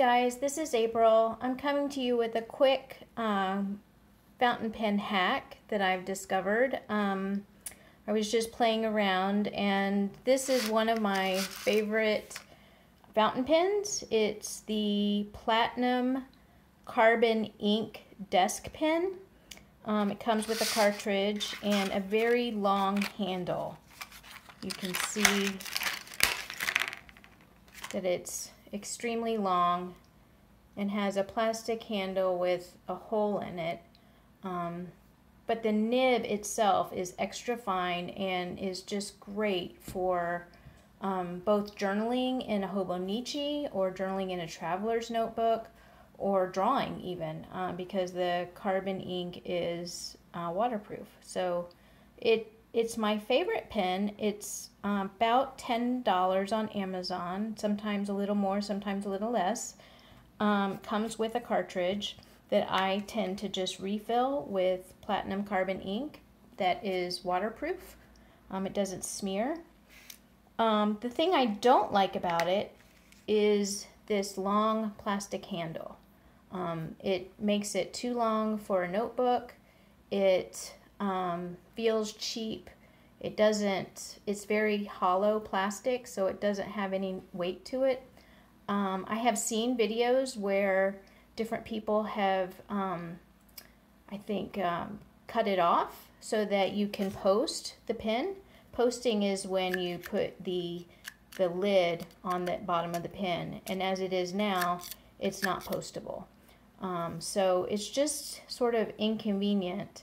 guys, this is April. I'm coming to you with a quick um, fountain pen hack that I've discovered. Um, I was just playing around and this is one of my favorite fountain pens. It's the Platinum Carbon Ink Desk Pen. Um, it comes with a cartridge and a very long handle. You can see that it's extremely long and has a plastic handle with a hole in it. Um, but the nib itself is extra fine and is just great for um, both journaling in a hobo Hobonichi or journaling in a traveler's notebook or drawing even uh, because the carbon ink is uh, waterproof. So it it's my favorite pen. It's um, about $10 on Amazon, sometimes a little more, sometimes a little less. Um, comes with a cartridge that I tend to just refill with platinum carbon ink that is waterproof. Um, it doesn't smear. Um, the thing I don't like about it is this long plastic handle. Um, it makes it too long for a notebook. It um, feels cheap. It doesn't, it's very hollow plastic, so it doesn't have any weight to it. Um, I have seen videos where different people have, um, I think, um, cut it off so that you can post the pin. Posting is when you put the the lid on the bottom of the pin, and as it is now, it's not postable. Um, so it's just sort of inconvenient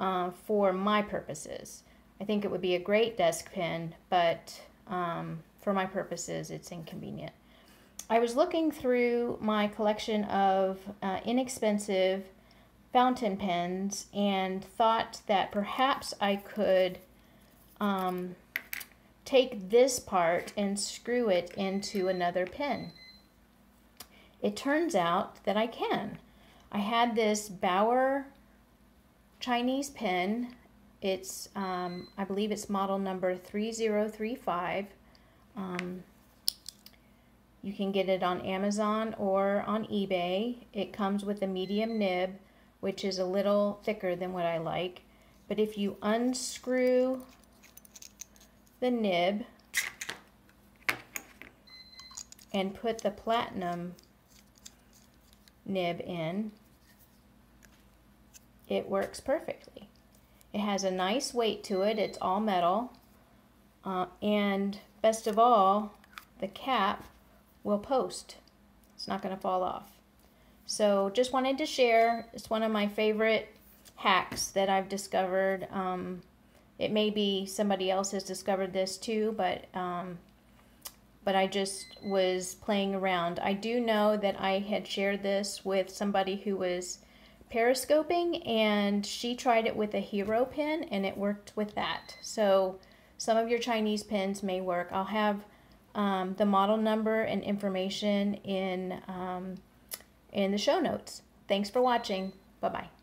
uh, for my purposes. I think it would be a great desk pen, but um, for my purposes, it's inconvenient. I was looking through my collection of uh, inexpensive fountain pens and thought that perhaps I could um, take this part and screw it into another pen. It turns out that I can. I had this Baoer Chinese pen. It's, um, I believe it's model number 3035. Um, you can get it on Amazon or on eBay. It comes with a medium nib, which is a little thicker than what I like. But if you unscrew the nib and put the platinum nib in, it works perfectly. It has a nice weight to it. It's all metal. Uh, and best of all, the cap will post. It's not going to fall off. So just wanted to share. It's one of my favorite hacks that I've discovered. Um, it may be somebody else has discovered this too, but um, but I just was playing around. I do know that I had shared this with somebody who was periscoping and she tried it with a hero pen and it worked with that. So some of your Chinese pens may work. I'll have um, the model number and information in, um, in the show notes. Thanks for watching. Bye-bye.